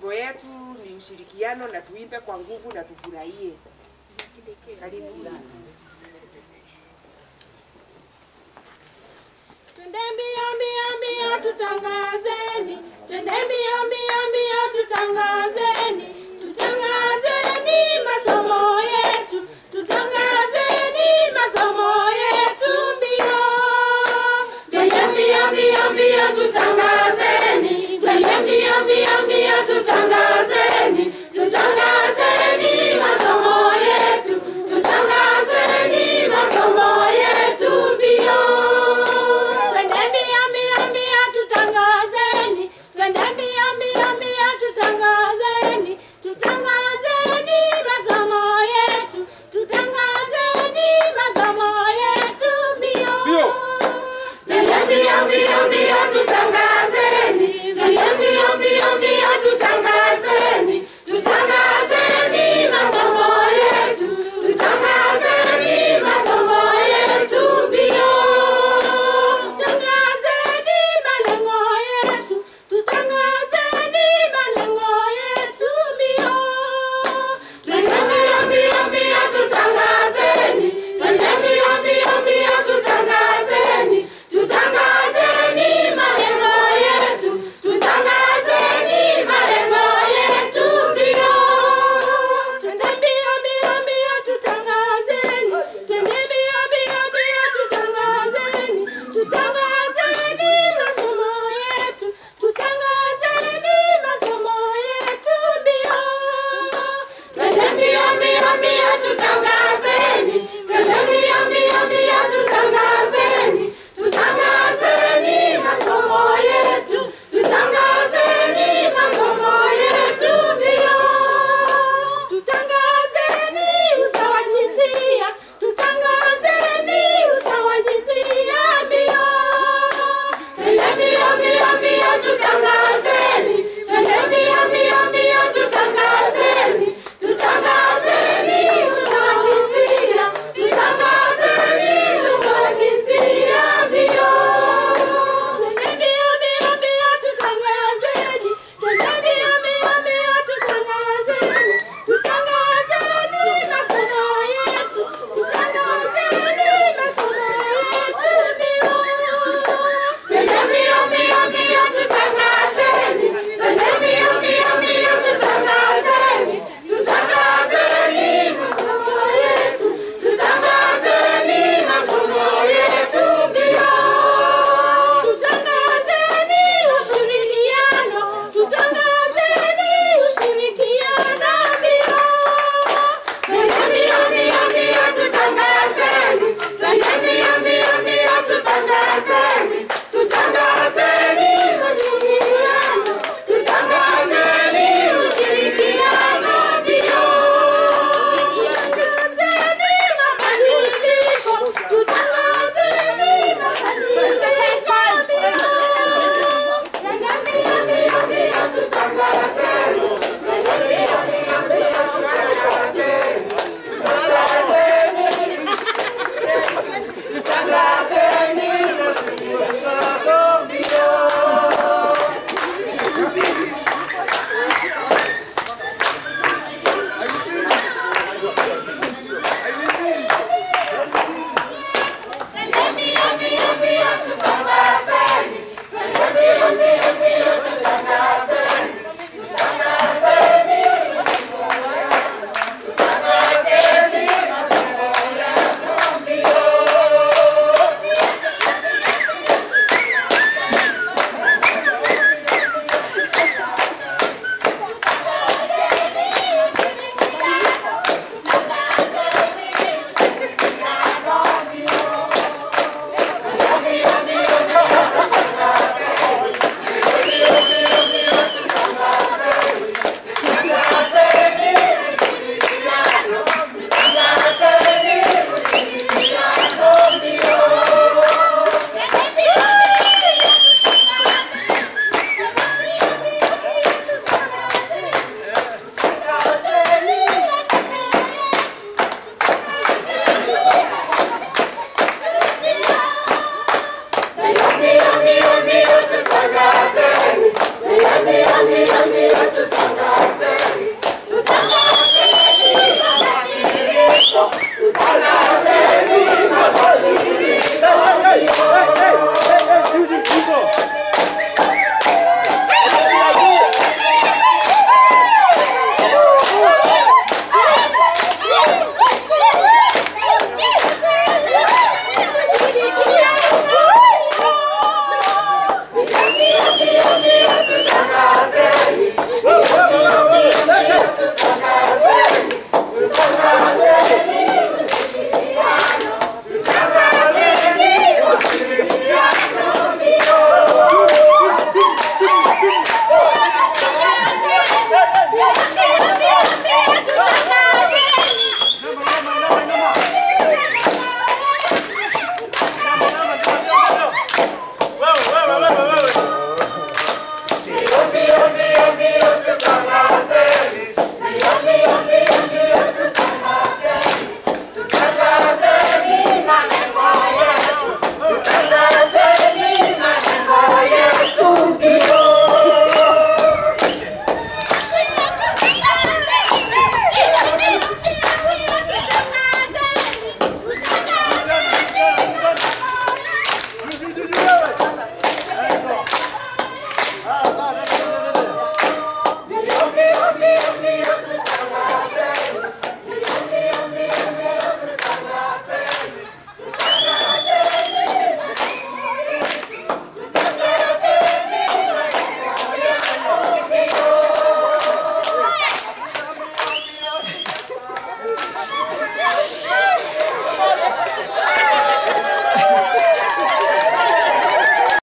Nyimbo yetu ni ushirikiano, na tuimbe kwa nguvu na tufurahie. Karibu. Twende mbio mbio mbio tutangazeni, twende mbio mbio mbio tutangazeni, tutangazeni masomo yetu, tutangazeni masomo yetu mbio. Mbio mbio mbio tutangazeni. ambia ambia ambia tutanga Let the